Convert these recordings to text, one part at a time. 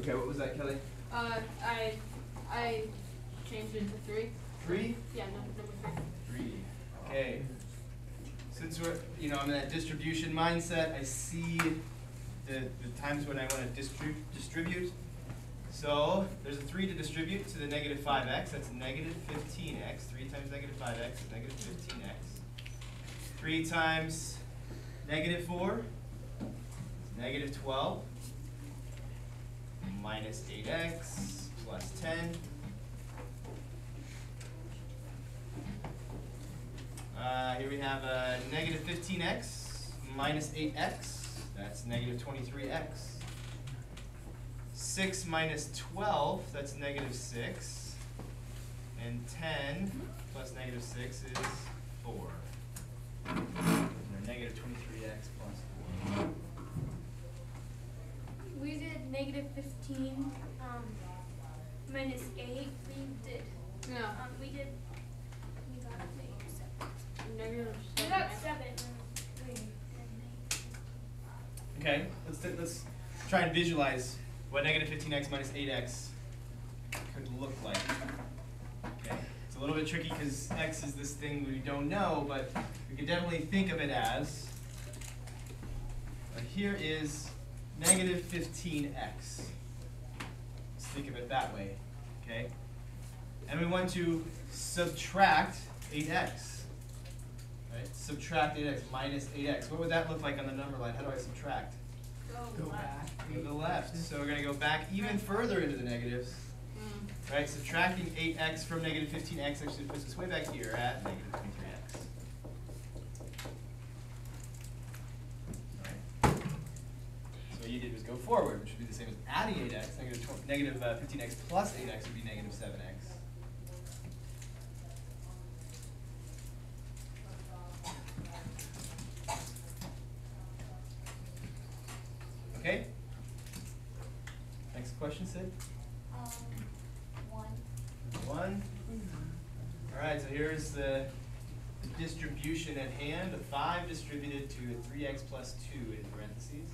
Okay, what was that, Kelly? Uh, I, I changed it to three. Three? Yeah, no, number three. Three. Okay. Since we're, you know, I'm in that distribution mindset, I see the, the times when I wanna distribute, distribute. So, there's a three to distribute to the negative five x, that's negative fifteen x, three times negative five x is negative fifteen x. Three times negative four is negative twelve. Minus eight x plus ten. Uh, here we have a negative fifteen x minus eight x, that's negative twenty-three x. Six minus twelve, that's negative six. And ten plus negative six is four. And Negative twenty-three x plus four. We did negative fifteen, um, minus eight, we did, Yeah. um, we did, we got negative seven. Negative We got seven, and we did eight. Okay, let's t- let's try and visualize what negative fifteen x minus eight x could look like. Okay, it's a little bit tricky because x is this thing we don't know, but we could definitely think of it as. uh, here is negative 15x. Let's think of it that way, okay? And we want to subtract 8x, right? Subtract 8x minus 8x. What would that look like on the number line? How do I subtract? Go, go back. To the left. So we're going to go back even further into the negatives. Mm. Right, subtracting 8x from negative 15x actually puts us way back here at negative 23. Did was go forward, which would be the same as adding eight x, negative tw- negative uh, fifteen x plus eight x would be negative seven x. Okay? Next question, Sid? Um, one. One. Alright, so here's the the distribution at hand, a five distributed to a three x plus two in parentheses.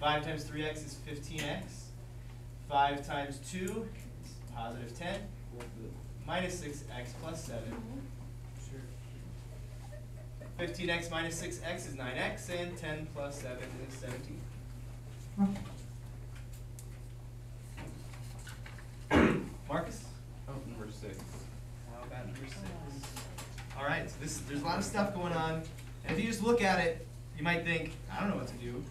So five times three x is fifteen x. Five times two is positive ten. Minus six x plus seven. Fifteen x minus six x is nine x, and ten plus seven is seventeen. Marcus? Oh, number six. How about number six? All right, so this, there's a lot of stuff going on, and if you just look at it, you might think, I don't know what to do.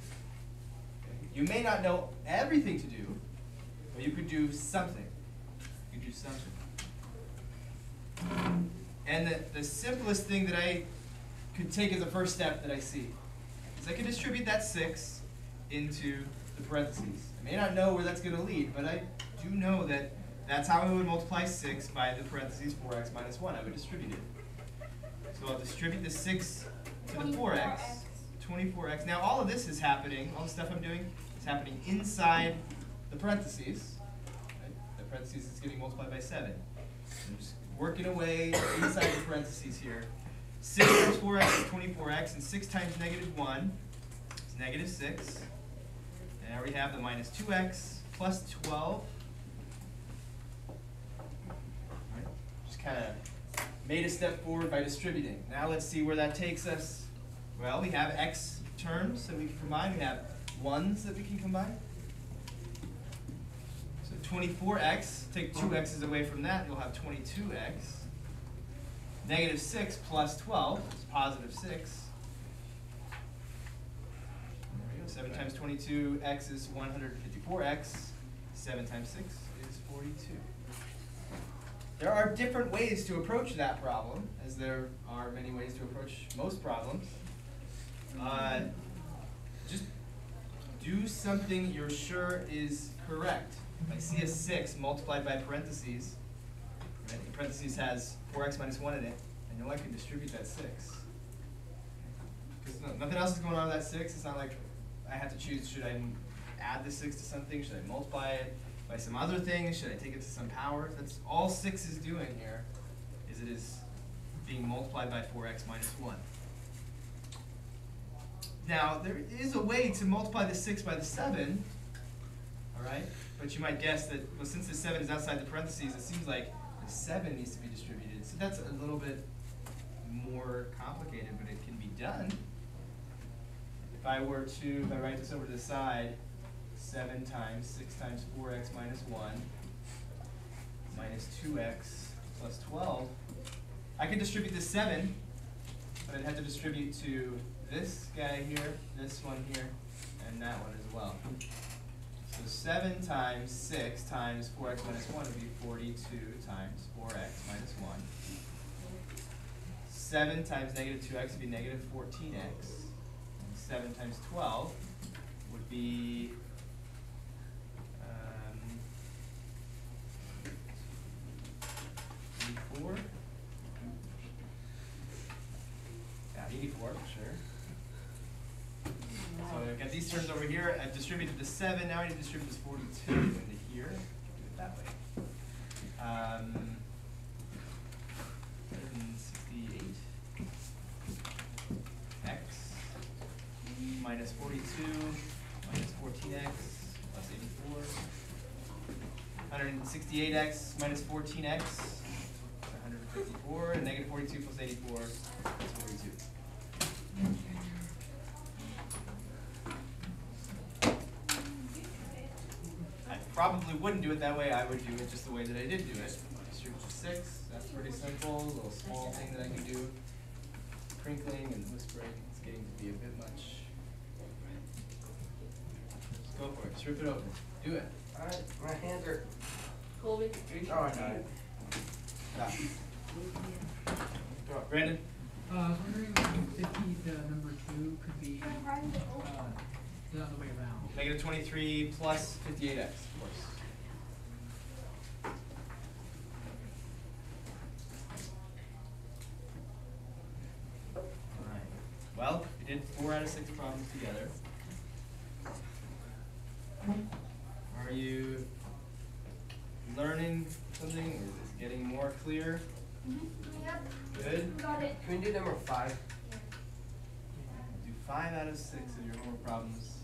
You may not know everything to do, but you could do something. You could do something. And the, the simplest thing that I could take as a first step that I see is I could distribute that six into the parentheses. I may not know where that's gonna lead, but I do know that that's how I would multiply six by the parentheses four x minus one. I would distribute it. So I'll distribute the six to the four x. 24x. Now all of this is happening, all the stuff I'm doing happening inside the parentheses. Right? The parentheses is getting multiplied by seven. I'm just working away inside the parentheses here. Six times four x is twenty-four x, and six times negative one is negative six. And I already have the minus two x plus twelve. Alright, Just kind of made a step forward by distributing. Now let's see where that takes us. Well, we have x terms that we can combine. We have ones that we can combine. So twenty-four x, take two x's away from that, you'll have twenty-two x. Negative six plus twelve is positive six. There we go, seven times twenty-two, x is one hundred and fifty-four x. Seven times six is forty-two. There are different ways to approach that problem, as there are many ways to approach most problems. Uh, just do something you're sure is correct. If I see a six multiplied by parentheses, right, the parentheses has four x minus one in it, I know I can distribute that six. Because nothing else is going on with that six, it's not like I have to choose, should I add the six to something, should I multiply it by some other thing, should I take it to some power? That's all six is doing here, is it is being multiplied by four x minus one. Now, there is a way to multiply the six by the seven, all right? but you might guess that, well, since the seven is outside the parentheses, it seems like the seven needs to be distributed. So that's a little bit more complicated, but it can be done. If I were to, if I write this over to the side, seven times six times four x minus one minus two x plus twelve, I could distribute the seven, but I'd have to distribute to this guy here, this one here, and that one as well. So 7 times 6 times 4x minus 1 would be 42 times 4x minus 1. 7 times negative 2x would be negative 14x. And 7 times 12 would be um, 4. Turns over here. I've distributed the 7. Now I need to distribute this 42 into here. Do it that way. Um, 168 x minus 42 minus 14x plus 84. 168x minus 14x, 154, and negative 42 plus 84 is 42. wouldn't do it that way, I would do it just the way that I did do it. Strip to six, that's pretty simple, a little small thing that I can do. Crinkling and whispering, it's getting to be a bit much. Let's go for it, strip it open, do it. All right, my hands are... Colby. Oh, I got it. Stop. Throw. Brandon? Uh, I was wondering if 50, number 2, could be uh, the other way around. Negative 23 plus 58x. Did four out of six problems together. Are you learning something, is it getting more clear? Mm-hmm. Yep, Good? got it. Can we do number five? Do five out of six of your homework problems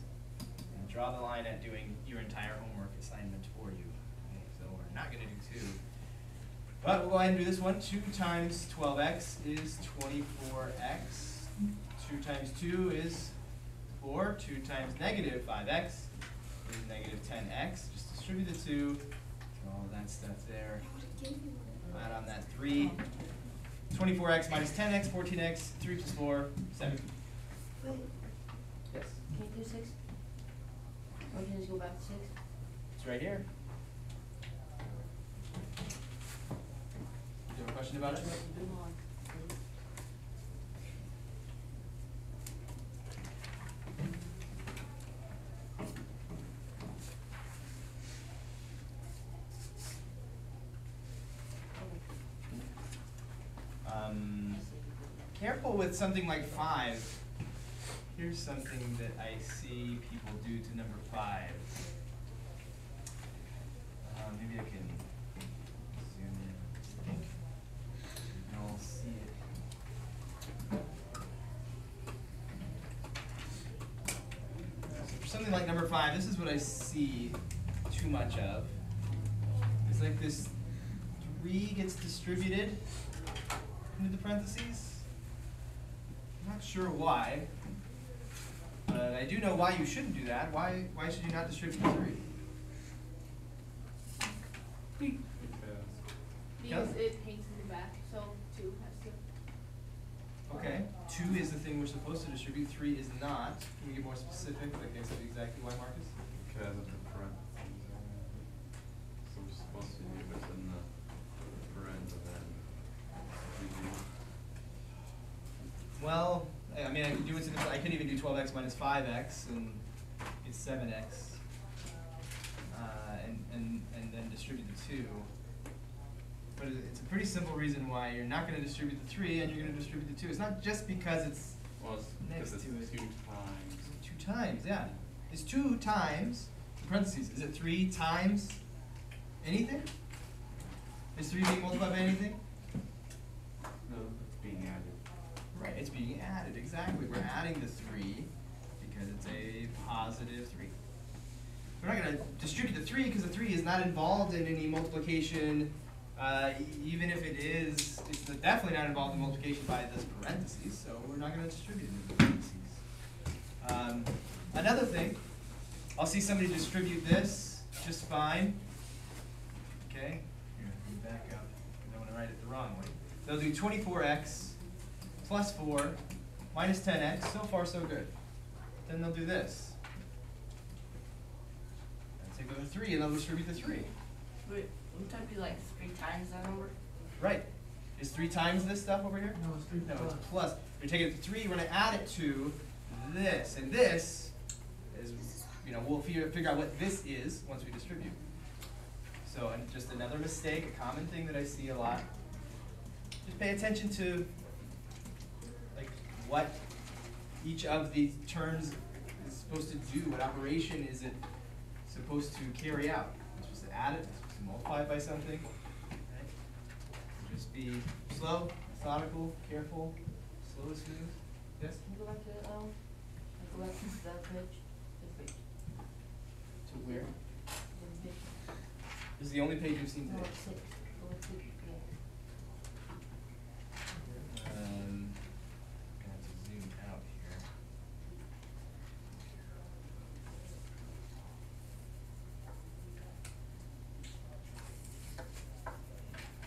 and draw the line at doing your entire homework assignment for you. Okay, So we're not gonna do two. But we'll go ahead and do this one. Two times twelve x is twenty-four x. Two times two is four. Two times negative five x is negative ten x. Just distribute the two, all that stuff there. Add on that three. Twenty-four x minus ten x, fourteen x, three plus four, seven. Wait, Yes. can't you do six? Or can you just go back to six? It's right here. Do you have a question about it? Come on, please. Um, careful with something like five. Here's something that I see people do to number five. Uh, maybe I can zoom in. You see it. Something like number five, this is what I see too much of. It's like this three gets distributed into the parentheses. I'm not sure why. But I do know why you shouldn't do that. Why why should you not distribute three? Because Because- it hangs in the back, so two has to. Okay. Two is the thing we're supposed to distribute, three is not. Can we get more specific, like I said exactly why, Marcus? Because of the parentheses. So we're supposed to leave it in the parentheses and then. Well, I mean, I could do it to the, I could even do twelve x minus five x and it's seven x. Uh, and, and, and then distribute the two. But it's a pretty simple reason why you're not gonna distribute the three and you're gonna distribute the two. It's not just because it's Well, it's Next to it. two times. two times, yeah. It's two times, parentheses, is it three times anything? Is three being multiplied by anything? No, it's being added. Right, it's being added, exactly. We're adding the three because it's a positive three. we're not gonna distribute the three, because the three is not involved in any multiplication. Uh, even if it is, it's definitely not involved in multiplication by this parentheses, so we're not gonna distribute it in the parentheses. Um, another thing, I'll see somebody distribute this just fine. Okay, here, back up, I don't wanna write it the wrong way. They'll do twenty-four x plus four minus ten x, so far so good. Then they'll do this. And take the three and they'll distribute the three. Wait, wouldn't that be like three times that number? Right, is three times this stuff over here? No, it's three No, plus. it's plus. You're taking the three, we're gonna add it to this, and this is, you know, we'll figure, figure out what this is once we distribute. So, and just another mistake, a common thing that I see a lot. Just pay attention to, like, what each of these terms is supposed to do, what operation is it supposed to carry out? It's supposed to add it, it's supposed to multiply it by something, right? Just be slow, methodical, careful, slow is smooth. Yes? Can you go back to that, um, go back to that page? Page, To where? this is the only page you've seen today. it's six, go with six, yeah. Um, gonna have to zoom out here.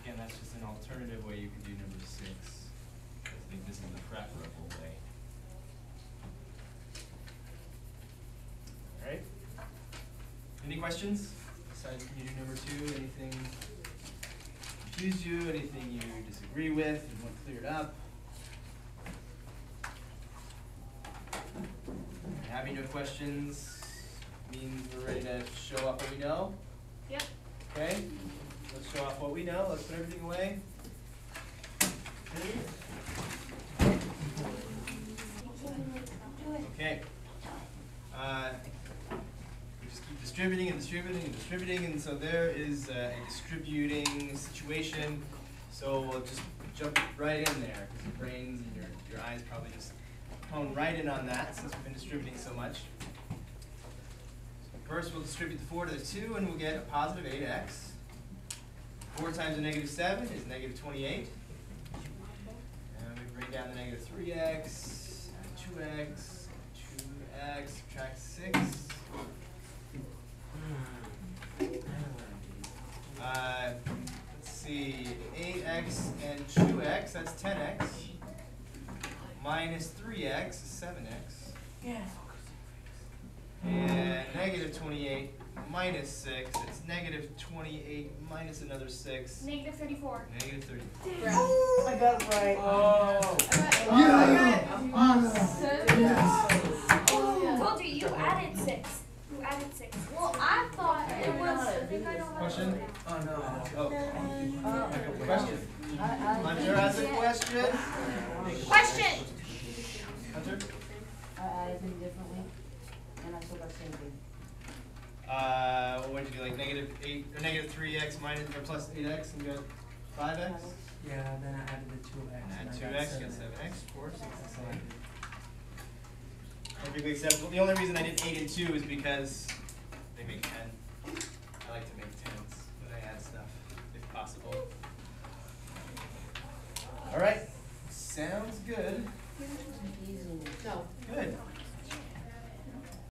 Again, that's just an alternative way you could do number six. I think this is the preferable way. Alright? Any questions? Aside from you do number two, anything confuse you, anything you disagree with, you want cleared up? Having no questions means we're ready to show off what we know, Yep. okay? Let's show off what we know, let's put everything away. Okay. Uh, we just keep distributing and distributing and distributing, and so there is a distributing situation. So we'll just jump right in there, because your brains and your, your eyes probably just hone right in on that since we've been distributing so much. First, we'll distribute the 4 to the 2, and we'll get a positive 8x. 4 times a negative 7 is negative 28 down the negative three x, two x, two x, subtract six. Uh, let's see, eight x and two x, that's ten x. Minus three x is seven x. Yeah. And negative twenty-eight minus six, it's negative twenty-eight minus another six, Negative thirty-four. negative thirty. I got it right. Oh. Question? Oh, no. Oh, question. I, I. Hunter has a question? Question. Hunter? I added them differently, and I still got the same thing. Uh, what did you do, like negative eight, or negative three x minus, or plus eight x, and you got five x? Yeah, then I added the two X. And add 2x, you got seven x, of course, that's how I did. Perfectly acceptable, the only reason I did eight and two is because they make ten. I like to make tens when I add stuff, if possible. Alright, sounds good.